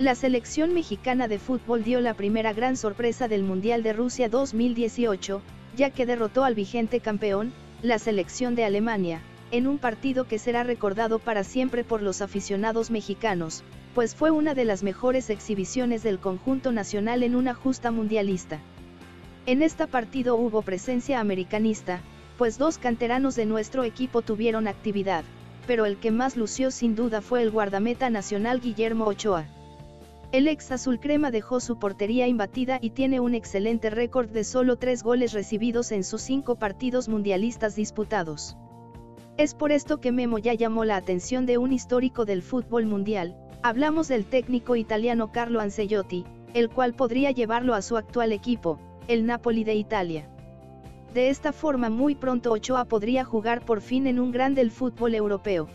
La selección mexicana de fútbol dio la primera gran sorpresa del Mundial de Rusia 2018, ya que derrotó al vigente campeón, la selección de Alemania, en un partido que será recordado para siempre por los aficionados mexicanos, pues fue una de las mejores exhibiciones del conjunto nacional en una justa mundialista. En este partido hubo presencia americanista, pues dos canteranos de nuestro equipo tuvieron actividad, pero el que más lució sin duda fue el guardameta nacional Guillermo Ochoa. El ex azul crema dejó su portería imbatida y tiene un excelente récord de solo tres goles recibidos en sus cinco partidos mundialistas disputados. Es por esto que Memo ya llamó la atención de un histórico del fútbol mundial, hablamos del técnico italiano Carlo Ancelotti, el cual podría llevarlo a su actual equipo, el Napoli de Italia. De esta forma muy pronto Ochoa podría jugar por fin en un gran del fútbol europeo.